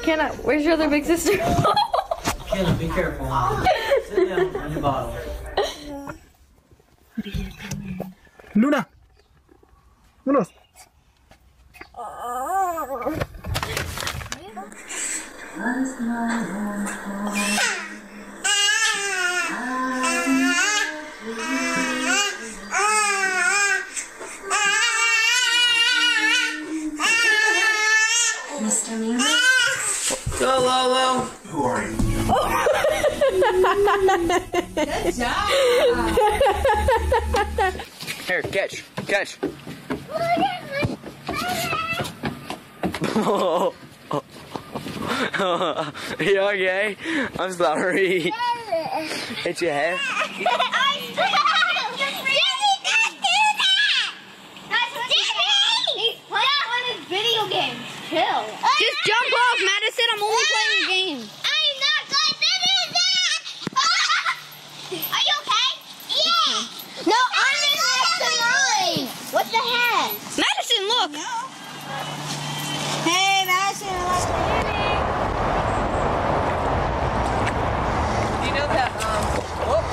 McKenna, where's your other big sister? McKenna, be careful. Sit down on your bottle. Luna. Vámonos. Mr. Here, catch, catch. you okay? I'm sorry. Hit your head. Video games. Chill. Just jump off, Madison. I'm only playing games. I'm not good at that. Are you okay? Yeah. No, I'm in next line. What the heck? Madison, look. Hey, Madison. You know that, um, whoop.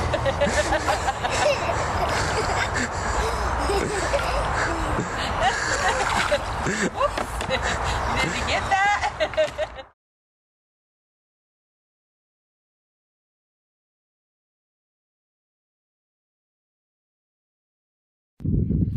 Did you get that? Take that. Wait, wait, wait. Ready? Go.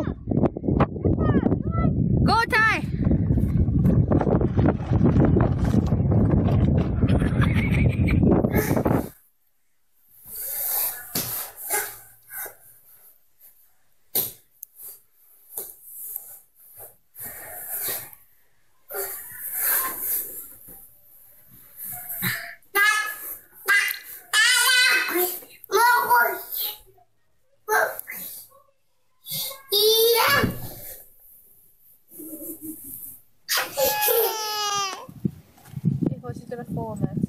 Go, Ty. Yeah. she's gonna fall on this.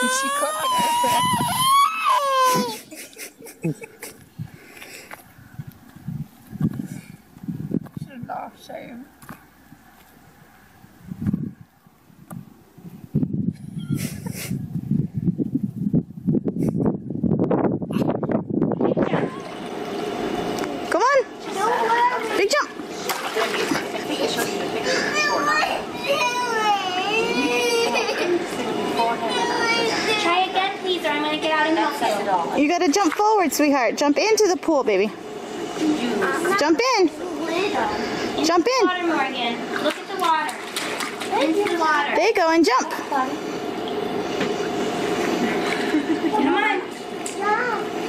Is she crying? Should have laughed, shame. Come on. Big jump. Try again, please, or I'm gonna get out and help you. You gotta jump forward, sweetheart. Jump into the pool, baby. Jump in. Jump in. Water, Morgan. Look at the water. Into the water. There you go, and jump. Come on.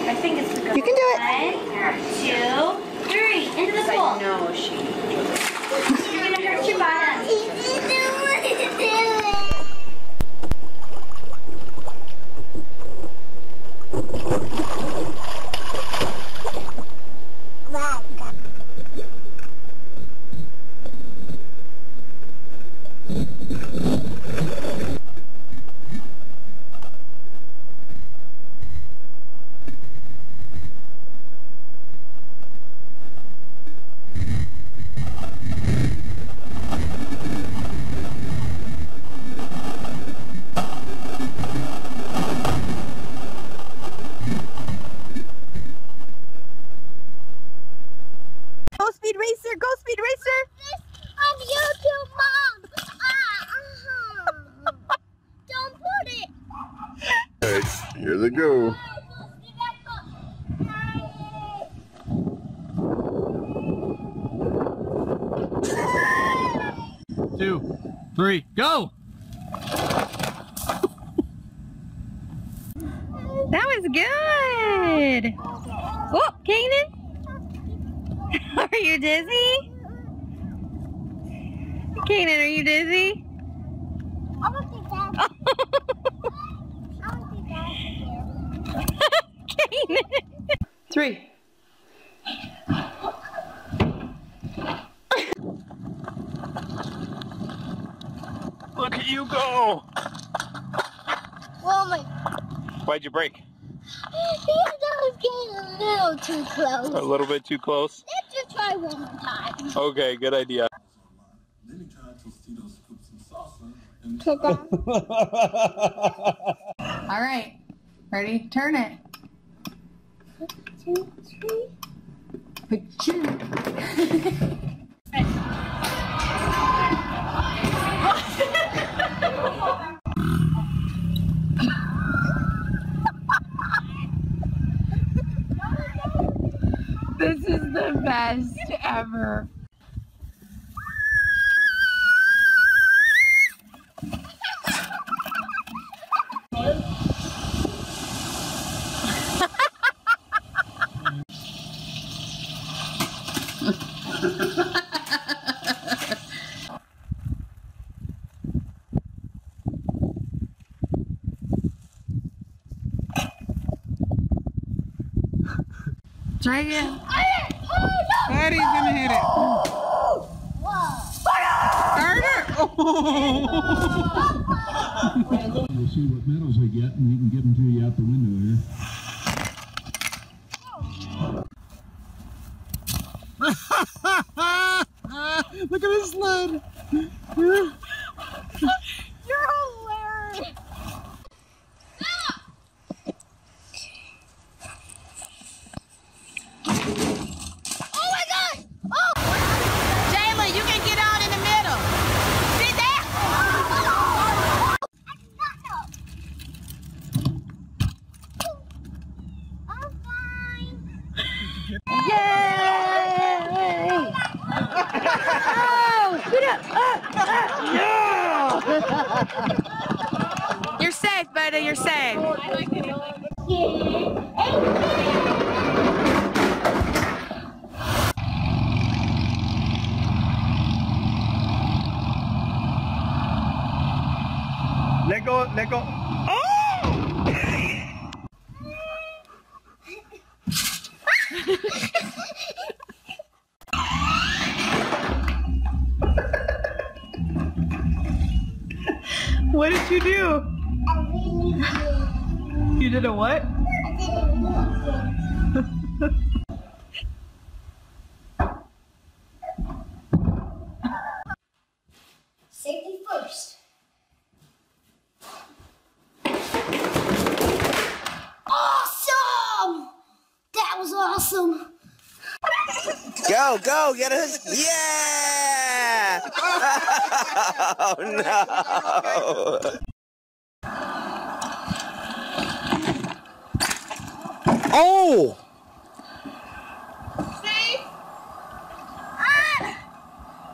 I think it's the You can do it. One, two, three. Into the pool. No, she. You're gonna hurt your bottom. Two, three, go! That was good. Oh, Kanan. Are you dizzy? Kanan, are you dizzy? I want to dad. I want to dad here. Kanan. Three. Look at you go! Well, my Why'd you break? that was getting a little too close. A little bit too close? Let's just try one more time. Okay, good idea. All right. Ready? Turn it. Two, three. This best ever. Try again. Daddy's gonna hit it. We'll see what medals we get, and we can give them to you out the window here. Look at his sled. You're hilarious. Oh my god! Oh! Jayla, you can get out in the middle. Sit down! I'm fine. Yay! oh, sit up. You're safe, buddy. You're safe. Let go, let go. Oh! What did you do? You did a what? Safety first. Awesome! That was awesome. Go, go, get it. Yeah! Oh no! Oh! Ah!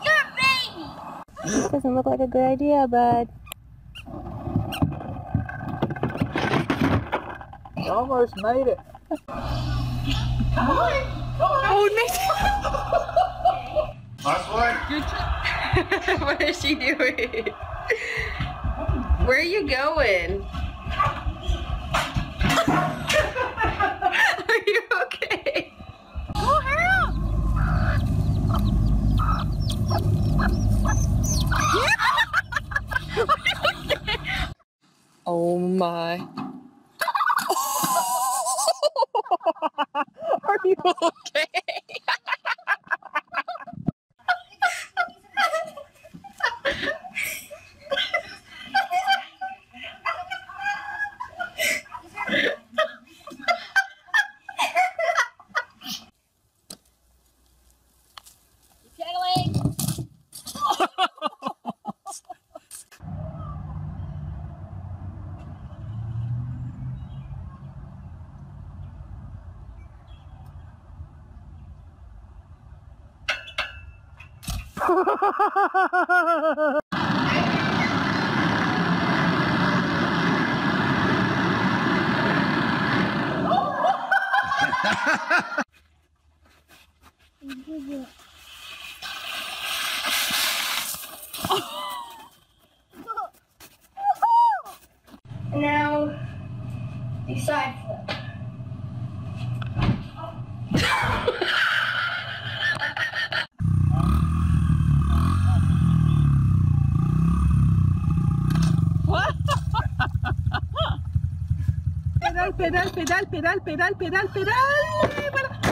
You're a baby. Doesn't look like a good idea, bud. Almost made it. Come on! Come on! Oh, Nathan. what is she doing? Where are you going? Ha ha ha! Pedal, pedal, pedal, pedal, pedal, pedal.